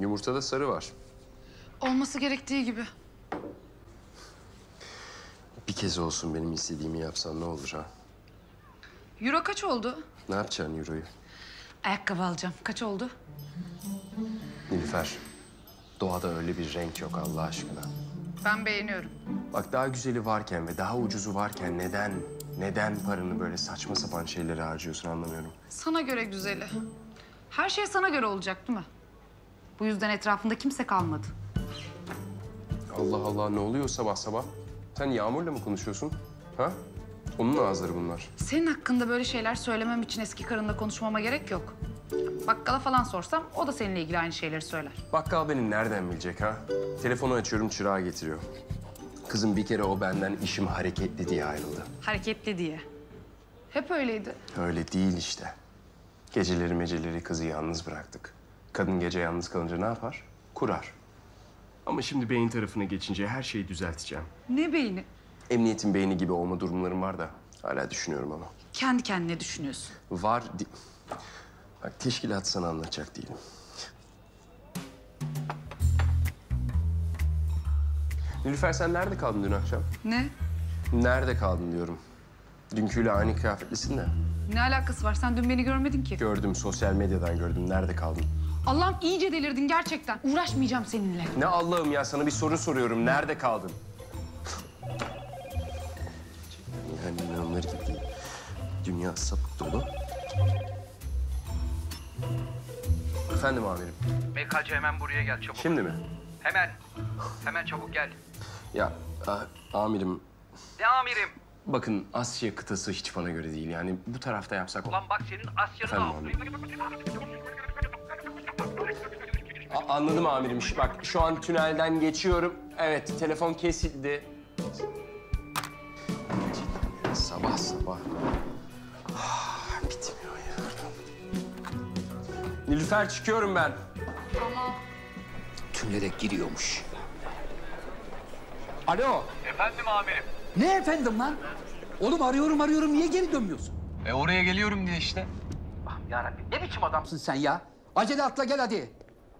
Yumurtada sarı var. Olması gerektiği gibi. Bir kez olsun benim istediğimi yapsan ne olur ha? Euro kaç oldu? Ne yapacaksın Euro'yu? Ayakkabı alacağım. Kaç oldu? Nilüfer, doğada öyle bir renk yok Allah aşkına. Ben beğeniyorum. Bak daha güzeli varken ve daha ucuzu varken neden, neden paranı böyle saçma sapan şeylere harcıyorsun anlamıyorum. Sana göre güzeli. Her şey sana göre olacak değil mi? Bu yüzden etrafında kimse kalmadı. Allah Allah ne oluyor sabah sabah? Sen Yağmur'la mı konuşuyorsun? Ha? Onun ağızları bunlar. Senin hakkında böyle şeyler söylemem için eski karınla konuşmama gerek yok. Bakkala falan sorsam o da seninle ilgili aynı şeyleri söyler. Bakkal beni nereden bilecek ha? Telefonu açıyorum çırağı getiriyor. Kızım bir kere o benden işim hareketli diye ayrıldı. Hareketli diye. Hep öyleydi. Öyle değil işte. Geceleri meceleri kızı yalnız bıraktık. Kadın gece yalnız kalınca ne yapar? Kurar. Ama şimdi beyin tarafına geçince her şeyi düzelteceğim. Ne beyni? Emniyetin beyni gibi olma durumlarım var da hala düşünüyorum ama. Kendi kendine düşünüyorsun. Var di... Bak teşkilat sana anlatacak değilim. Nilüfer sen nerede kaldın dün akşam? Ne? Nerede kaldın diyorum. Dünküyle aynı kıyafetlisin de. Ne alakası var? Sen dün beni görmedin ki. Gördüm sosyal medyadan gördüm. Nerede kaldın? Allah'ım iyice delirdin gerçekten. Uğraşmayacağım seninle. Ne Allah'ım ya sana bir soru soruyorum. Nerede kaldın? Yani inanılır gibi değil. Dünya sapık dolu. Efendim amirim. MKC hemen buraya gel çabuk. Şimdi mi? Hemen. Hemen çabuk gel. Ya a- amirim Ne amirim? bakın Asya kıtası hiç bana göre değil. Yani bu tarafta yapsak... Ulan bak senin Asya'nı da amirim. A- anladım amirim. Şu- Bak şu an tünelden geçiyorum. Evet telefon kesildi. Sabah sabah. Ah, bitmiyor ya. Nilüfer çıkıyorum ben. Tünele giriyormuş. Alo. Efendim amirim. Ne efendim lan? Oğlum arıyorum arıyorum niye geri dönmüyorsun? E oraya geliyorum diye işte. Yarabbim ne biçim adamsın sen ya? Acele atla gel hadi.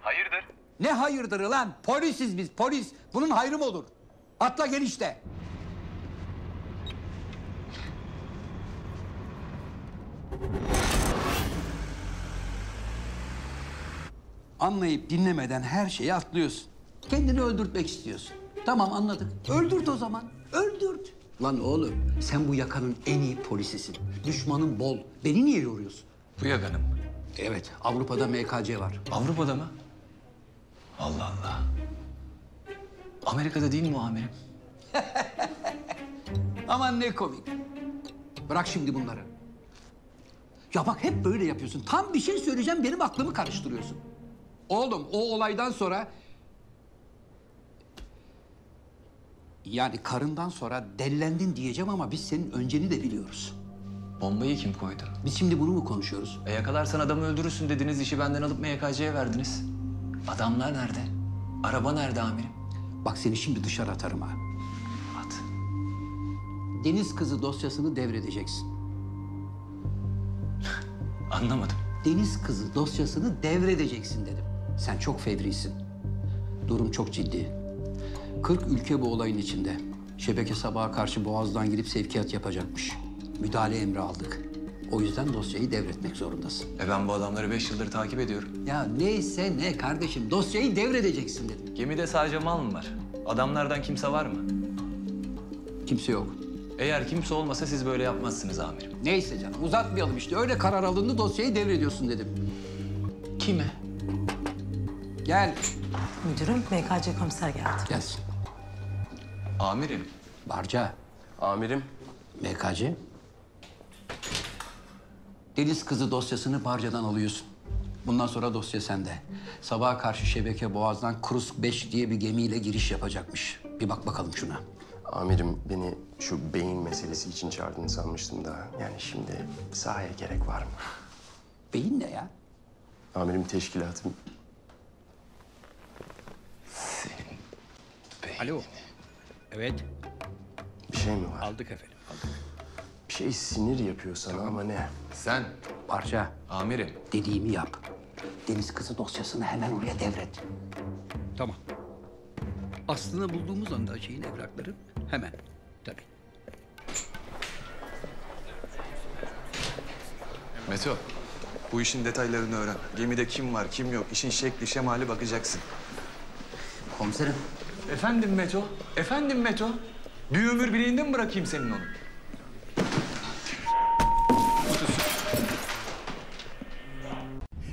Hayırdır? Ne hayırdır lan? Polisiz biz polis. Bunun hayrı mı olur? Atla gel işte. Anlayıp dinlemeden her şeyi atlıyorsun. Kendini öldürtmek istiyorsun. Tamam anladık. Öldürt o zaman. Öldürt. Lan oğlum sen bu yakanın en iyi polisisin. Düşmanın bol. Beni niye yoruyorsun? Bu yakanım. Evet Avrupa'da MKC var. Avrupa'da mı? Allah Allah. Amerika'da değil mi amirim? Aman ne komik. Bırak şimdi bunları. Ya bak hep böyle yapıyorsun. Tam bir şey söyleyeceğim benim aklımı karıştırıyorsun. Oğlum o olaydan sonra... Yani karından sonra dellendin diyeceğim ama biz senin önceni de biliyoruz. Bombayı kim koydu? Biz şimdi bunu mu konuşuyoruz? E yakalarsan adamı öldürürsün dediniz, işi benden alıp MKC'ye verdiniz. Adamlar nerede? Araba nerede amirim? Bak seni şimdi dışarı atarım ha. At. Deniz kızı dosyasını devredeceksin. Anlamadım. Deniz kızı dosyasını devredeceksin dedim. Sen çok fevrisin. Durum çok ciddi. 40 ülke bu olayın içinde. Şebeke sabaha karşı Boğaz'dan girip sevkiyat yapacakmış. Müdahale emri aldık. O yüzden dosyayı devretmek zorundasın. E ben bu adamları beş yıldır takip ediyorum. Ya neyse ne kardeşim dosyayı devredeceksin dedim. Gemide sadece mal mı var? Adamlardan kimse var mı? Kimse yok. Eğer kimse olmasa siz böyle yapmazsınız amirim. Neyse canım uzatmayalım işte. Öyle karar alındı dosyayı devrediyorsun dedim. Kime? Gel. Müdürüm MKC komiser geldi. Gelsin. Amirim. Barca. Amirim. MKC. Deniz kızı dosyasını Barca'dan alıyorsun. Bundan sonra dosya sende. Sabaha karşı şebeke boğazdan Krusk 5 diye bir gemiyle giriş yapacakmış. Bir bak bakalım şuna. Amirim beni şu beyin meselesi için çağırdığını sanmıştım da. Yani şimdi sahaya gerek var mı? Beyin ne ya? Amirim teşkilatım Alo. Evet, bir şey mi var? aldık efendim, aldık. Bir şey sinir yapıyor sana ama ne? Sen. Barca Amirim. dediğimi yap. Deniz kızı dosyasını hemen oraya devret. Tamam. Aslını bulduğumuz anda şeyin evrakları hemen. Tabii. Meto, bu işin detaylarını öğren. Gemide kim var, kim yok, işin şekli, şemali bakacaksın. Komiserim, Efendim Meto, efendim Meto. Bir ömür bileğinde mi bırakayım senin onu?